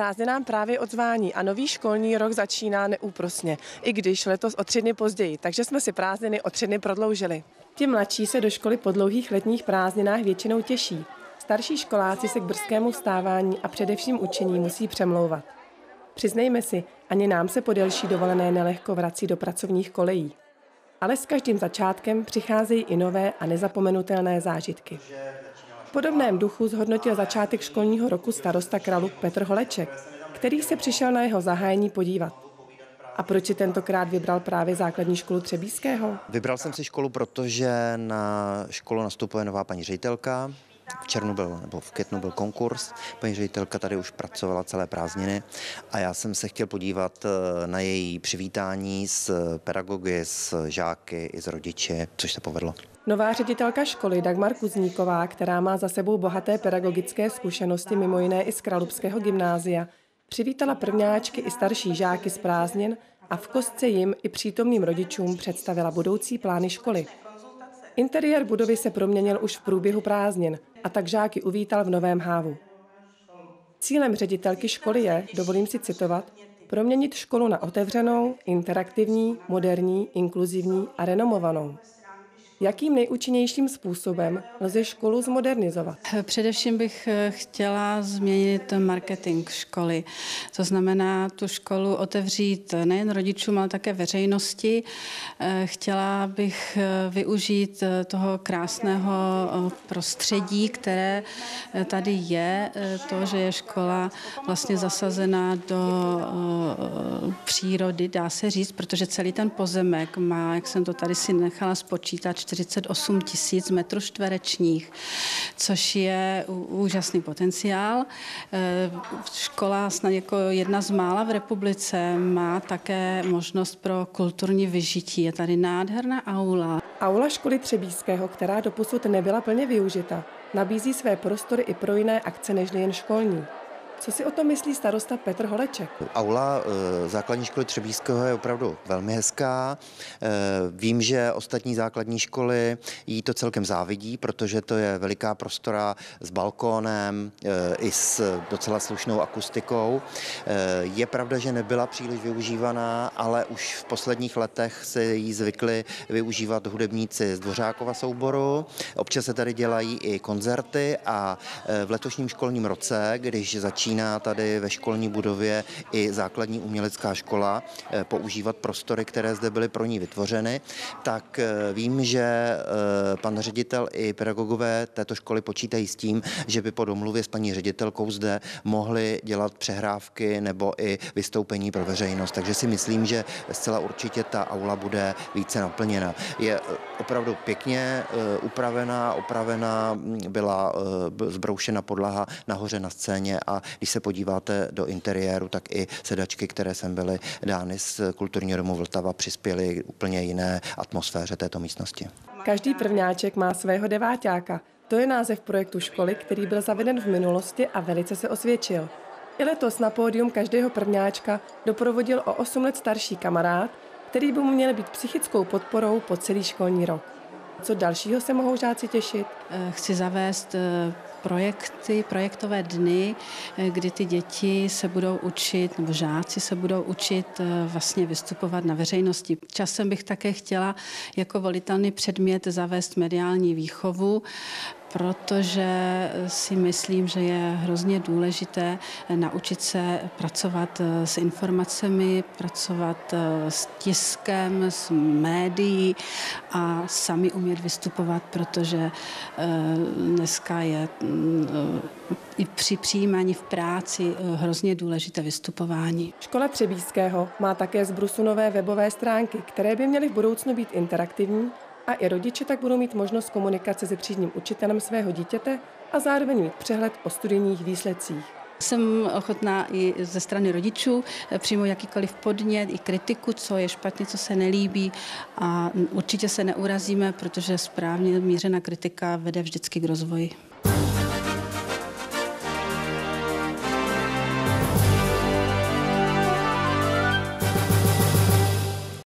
Prázdninám právě odzvání a nový školní rok začíná neúprosně, i když letos o tři dny později, takže jsme si prázdniny o tři dny prodloužili. Ti mladší se do školy po dlouhých letních prázdninách většinou těší. Starší školáci se k brzkému vstávání a především učení musí přemlouvat. Přiznejme si, ani nám se po delší dovolené nelehko vrací do pracovních kolejí. Ale s každým začátkem přicházejí i nové a nezapomenutelné zážitky. Podobném duchu zhodnotil začátek školního roku starosta Kraluk Petr Holeček, který se přišel na jeho zahájení podívat. A proč si tentokrát vybral právě základní školu Třebíského? Vybral jsem si školu, protože na školu nastupuje nová paní ředitelka, v červnu byl, nebo v květnu byl konkurs. Paní ředitelka tady už pracovala celé prázdniny a já jsem se chtěl podívat eh, na její přivítání s pedagogy, s žáky i s rodiči, což se povedlo. Nová ředitelka školy Dagmar Kuzníková, která má za sebou bohaté pedagogické zkušenosti, mimo jiné i z Kralupského gymnázia, přivítala prvňáčky i starší žáky z prázdnin a v kostce jim i přítomným rodičům představila budoucí plány školy. Interiér budovy se proměnil už v průběhu prázdnin a tak žáky uvítal v novém hávu. Cílem ředitelky školy je, dovolím si citovat, proměnit školu na otevřenou, interaktivní, moderní, inkluzivní a renomovanou. Jakým nejúčinnějším způsobem lze školu zmodernizovat? Především bych eh, chtěla změnit marketing školy. To znamená tu školu otevřít nejen rodičům, ale také veřejnosti. Eh, chtěla bych eh, využít toho krásného prostředí, které tady je, to, že je škola vlastně zasazená do přírody, dá se říct, protože celý ten pozemek má, jak jsem to tady si nechala spočítat, 48 tisíc metrů čtverečních, což je úžasný potenciál. E, škola snad jako jedna z mála v republice má také možnost pro kulturní vyžití. Je tady nádherná aula. Aula školy Třebíského, která doposud nebyla plně využita, nabízí své prostory i pro jiné akce než jen školní. Co si o tom myslí starosta Petr Holeček? Aula eh, základní školy Třebíského je opravdu velmi hezká. Eh, vím, že ostatní základní školy jí to celkem závidí, protože to je veliká prostora s balkónem eh, i s docela slušnou akustikou. Je pravda, že nebyla příliš využívaná, ale už v posledních letech se jí zvykli využívat hudebníci z Dvořákova souboru. Občas se tady dělají i koncerty a v letošním školním roce, když začíná začíná tady ve školní budově i základní umělecká škola eh, používat prostory, které zde byly pro ní vytvořeny, tak eh, vím, že eh, pan ředitel i pedagogové této školy počítají s tím, že by po domluvě s paní ředitelkou zde mohli dělat přehrávky nebo i vystoupení pro veřejnost. Takže si myslím, že zcela určitě ta aula bude více naplněna. Je opravdu pěkně upravená, opravená, hm, byla zbroušena podlaha nahoře na scéně a když se podíváte do interiéru, tak i sedačky, které sem byly dány z kulturního domu Vltava, přispěly úplně jiné atmosféře této místnosti. Každý prvňáček má svého deváťáka. To je název projektu školy, který byl zaveden v minulosti a velice se osvědčil. I letos na pódium každého prvňáčka doprovodil o 8 let starší kamarád, který by mu měl být psychickou podporou po celý školní rok. Co dalšího se mohou žáci těšit? Eh, chci zavést eh, projekty, projektové dny, eh, kdy ty děti se budou učit, nebo žáci se budou učit vlastně vystupovat na veřejnosti. Časem bych také chtěla jako volitelný předmět zavést mediální výchovu, protože si myslím, že je hrozně důležité naučit se pracovat eh, s informacemi, pracovat eh, s tiskem, s médií a sami umět vystupovat, protože eh, dneska je mm, i při přijímání v práci hrozně důležité vystupování. Škola Třebíského má také z Brusu nové webové stránky, které by měly v budoucnu být interaktivní a i rodiče tak budou mít možnost komunikace se třídním učitelem svého dítěte a zároveň mít přehled o studijních výsledcích. Jsem ochotná i ze strany rodičů přijmout jakýkoliv podnět, i kritiku, co je špatně, co se nelíbí a určitě se neurazíme, protože správně mířená kritika vede vždycky k rozvoji.